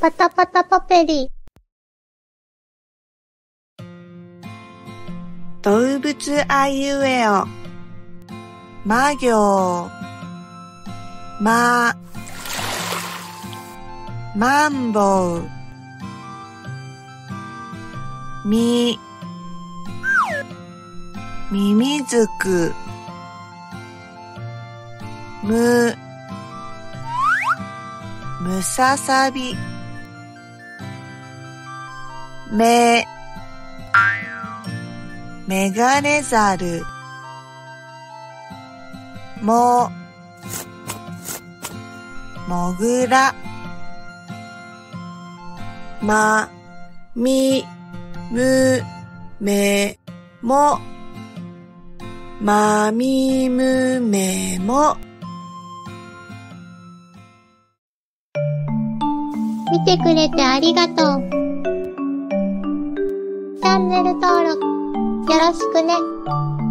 パタパタパペリ。動物あいうえお。ま行。ま。マンボウ。み。ミミズク。む。ムササビ。め。メガネザル。も。もぐら。ま。み。む。め。も。まみむめも。見てくれてありがとう。チャンネル登録よろしくね。